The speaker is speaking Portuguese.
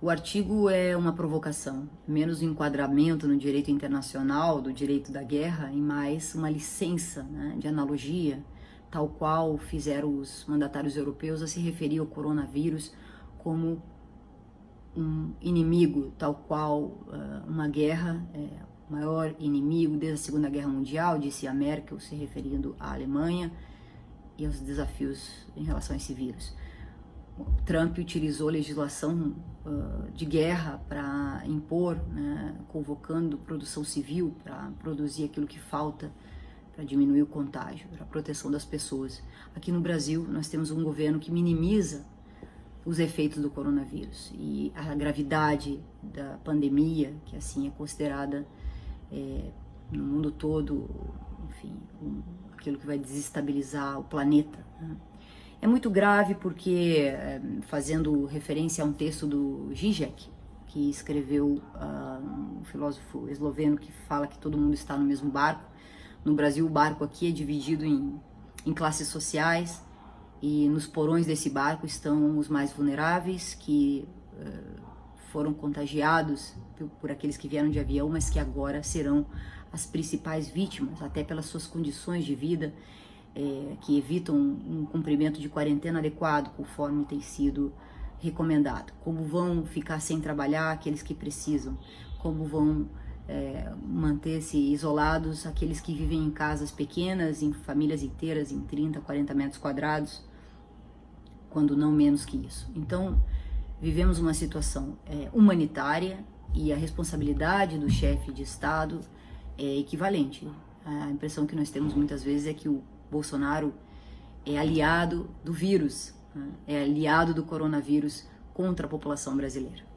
O artigo é uma provocação, menos um enquadramento no direito internacional do direito da guerra e mais uma licença né, de analogia, tal qual fizeram os mandatários europeus a se referir ao coronavírus como um inimigo, tal qual uh, uma guerra, é, maior inimigo desde a Segunda Guerra Mundial, disse a Merkel, se referindo à Alemanha e aos desafios em relação a esse vírus. Trump utilizou legislação uh, de guerra para impor, né, convocando produção civil para produzir aquilo que falta para diminuir o contágio, para a proteção das pessoas. Aqui no Brasil, nós temos um governo que minimiza os efeitos do coronavírus e a gravidade da pandemia, que assim é considerada é, no mundo todo, enfim, um, aquilo que vai desestabilizar o planeta. Né? É muito grave porque, eh, fazendo referência a um texto do Zizek, que escreveu uh, um filósofo esloveno que fala que todo mundo está no mesmo barco. No Brasil, o barco aqui é dividido em, em classes sociais e nos porões desse barco estão os mais vulneráveis que uh, foram contagiados por aqueles que vieram de avião, mas que agora serão as principais vítimas, até pelas suas condições de vida é, que evitam um cumprimento de quarentena adequado, conforme tem sido recomendado. Como vão ficar sem trabalhar aqueles que precisam, como vão é, manter-se isolados aqueles que vivem em casas pequenas, em famílias inteiras, em 30, 40 metros quadrados, quando não menos que isso. Então, vivemos uma situação é, humanitária e a responsabilidade do chefe de Estado é equivalente. A impressão que nós temos muitas vezes é que o Bolsonaro é aliado do vírus, né? é aliado do coronavírus contra a população brasileira.